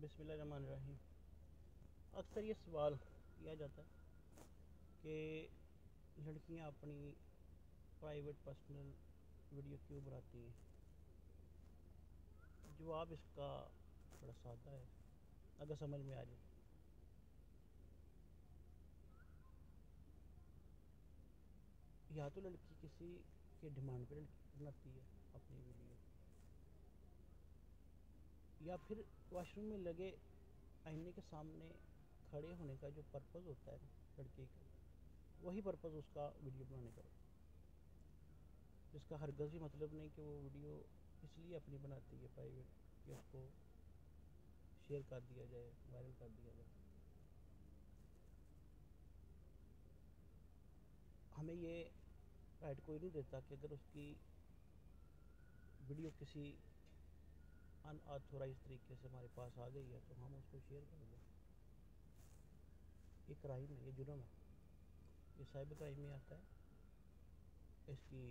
بسم اللہ الرحمن الرحیم۔ اکثر یہ سوال کیا جاتا ہے کہ لڑکیاں اپنی پرائیویٹ پرسنل ویڈیو کیوں بناتی ہیں؟ جواب اس کا بڑا سادہ ہے، اگر سمجھ میں آ جائے۔ یا تو لڑکی کسی کے ڈیمانڈ پہ لڑکی بناتی ہے اپنی ویڈیو یا پھر واش روم میں لگے آئینے کے سامنے کھڑے ہونے کا جو پرپز ہوتا ہے لڑکے کا، وہی پرپز اس کا ویڈیو بنانے کا۔ جس کا ہرگز بھی مطلب نہیں کہ وہ ویڈیو اس لیے اپنی بناتی ہے پرائیویٹ کہ اس کو شیئر کر دیا جائے وائرل کر دیا جائے۔ ہمیں یہ رائٹ کوئی نہیں دیتا کہ اگر اس کی ویڈیو کسی ان آتھورائز طریقے سے ہمارے پاس آ گئی ہے تو ہم اس کو شیئر کر دیں یہ کرائم ہے، یہ جرم ہے۔ یہ سائبر کرائم میں آتا ہے۔ اس کی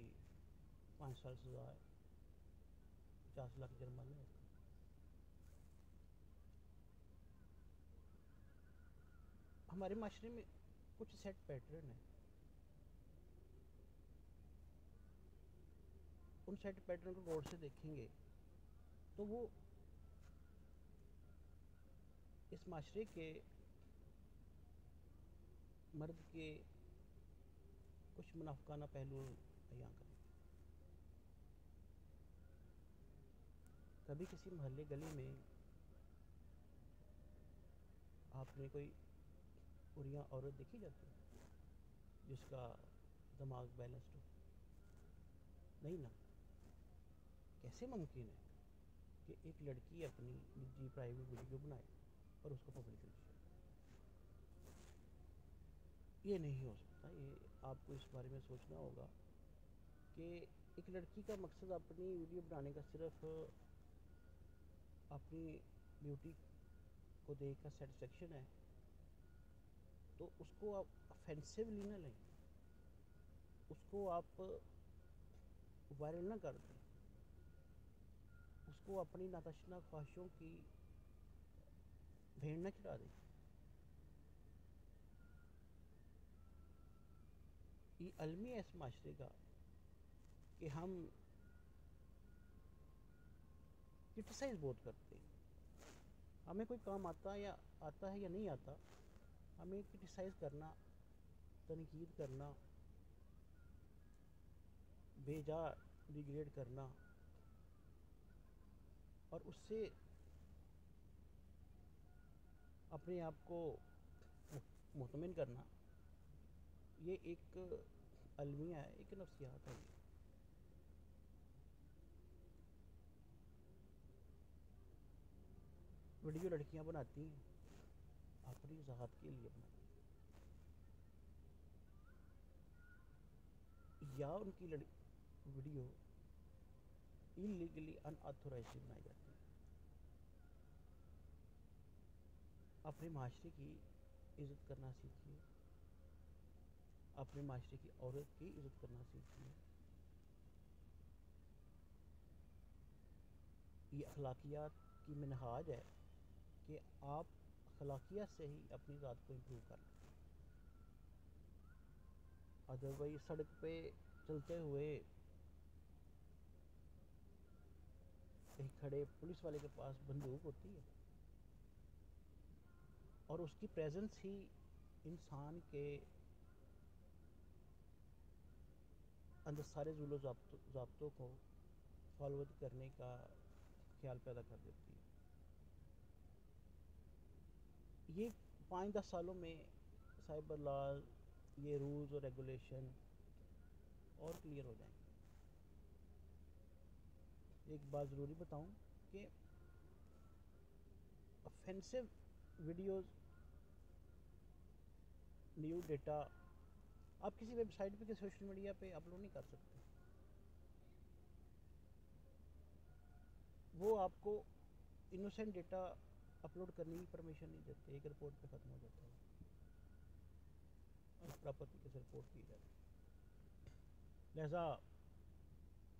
پانچ سال سزا ہے۔ پچاس لاکھ جرمانے ہے ہمارے معاشرے میں کچھ سیٹ پیٹرن ہیں۔ ان سیٹ پیٹرن کو غور سے دیکھیں گے۔ تو وہ اس معاشرے کے مرد کے کچھ منافقانہ پہلو بیاں کریں۔ کبھی کسی محلے گلی میں آپ نے کوئی اریاں عورت دیکھی جاتی جس کا دماغ بیلنسڈ ہو؟ نہیں نا۔ کیسے ممکن ہے؟ کہ ایک لڑکی اپنی نجی پرائیویٹ ویڈیو بنائے اور اس کو پبلک یہ نہیں ہو سکتا، یہ آپ کو اس بارے میں سوچنا ہوگا کہ ایک لڑکی کا مقصد اپنی ویڈیو بنانے کا صرف اپنی بیوٹی کو دیکھ کر سیٹسفیکشن ہے تو اس کو آپ افینسولی نہ لیں اس کو آپ وائرل نہ کر دیں۔ کو اپنی ناتشنا خواہشوں کی بھیڑ نہ چڑھا دیں یہ علمی ہے اس معاشرے کا کہ ہم کرٹیسائز بہت کرتے ہیں۔ ہمیں کوئی کام آتا ہے یا آتا ہے یا نہیں آتا، ہمیں کرٹیسائز کرنا، تنقید کرنا، بے جا ڈیگریڈ کرنا اور اس سے اپنے آپ کو مطمئن کرنا، یہ ایک المیہ ہے، ایک نفسیات ہے۔ ویڈیو لڑکیاں بناتی ہیں، اپنی ذات کے لیے بناتی یا ان کی ویڈیو انلیگلی ان آتھورائز بنائی جاتی ہے۔ اپنے معاشرے کی عزت کرنا سیکھیے۔ اپنے معاشرے کی عورت کی عزت کرنا سیکھیے۔ یہ اخلاقیات کی منہاج ہے کہ آپ اخلاقیات سے ہی اپنی ذات کو امپروو کر لیں۔ ادروائز سڑک پہ چلتے ہوئے کہیں کھڑے پولیس والے کے پاس بندوق ہوتی ہے۔ اور اس کی پریزنس ہی انسان کے اندر سارے ذول و ضابطوں کو فالوت کرنے کا خیال پیدا کر دیتی ہے۔ یہ پانچ دس سالوں میں سائبر لاز یہ رولز اور ریگولیشن اور کلیئر ہو جائیں گے۔ ایک بات ضروری بتاؤں کہ افینسو ویڈیوز نیو ڈیٹا آپ کسی ویب سائٹ پہ، کسی سوشل میڈیا پہ اپلوڈ نہیں کر سکتے۔ وہ آپ کو انوسینٹ ڈیٹا اپلوڈ کرنے کی پرمیشن نہیں دیتے، ایک رپورٹ پہ ختم ہو جاتا ہے۔ اور پراپر سے رپورٹ کی جاتی لہذا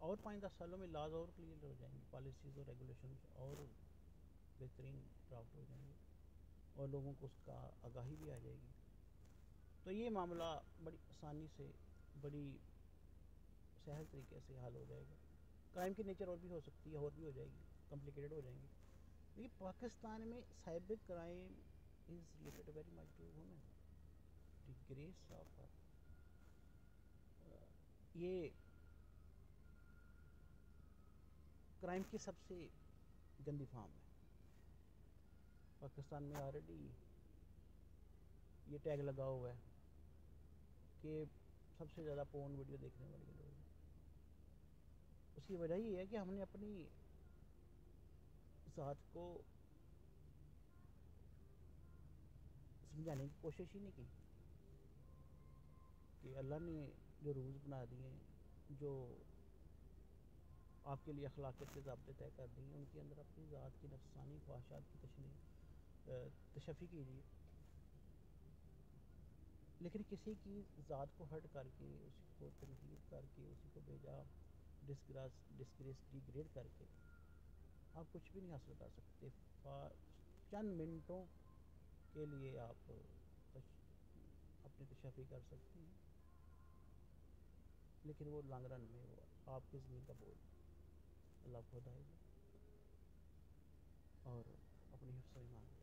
اور پانچ دس سالوں میں لاز اور کلیئر ہو جائیں گے پالیسیز اور ریگولیشن اور بہترین ڈرافٹ ہو جائیں گے اور لوگوں کو اس کا آگاہی بھی آ جائے گی۔ تو یہ معاملہ بڑی آسانی سے، بڑی سہل طریقے سے حل ہو جائے گا۔ کرائم کی نیچر اور بھی ہو سکتی ہے، اور بھی ہو جائے گی کمپلیکیٹڈ ہو جائیں گی۔ لیکن پاکستان میں cyber crime is related very much to women the grace of یہ کرائم کی سب سے گندی فارم ہے۔ پاکستان میں آلریڈی یہ ٹیگ لگا ہوا ہے کہ سب سے زیادہ پون ویڈیو دیکھنے والے لوگ اس کی وجہ یہ ہے کہ ہم نے اپنی ذات کو سمجھانے کی کوشش ہی نہیں کی کہ اللہ نے جو رولز بنا دیے جو آپ کے لیے اخلاقیت کے ضابطے طے کر دی ہیں ان کے اندر اپنی ذات کی نفسانی خواہشات کی تشریح تشفی کیجیے۔ لیکن کسی کی ذات کو ہرٹ کر کے اسی کو تنقید کر کے اسی کو بھیجا ڈسگراس ڈسگریس ڈیگریڈ کر کے آپ کچھ بھی نہیں حاصل کر سکتے۔ چند منٹوں کے لیے آپ اپنی تشفی کر سکتے ہیں، لیکن وہ لانگ رن میں وہ آپ کی زمین کا بوجھ اللہ خود آئے گا اور اپنی حفظ و ایمان۔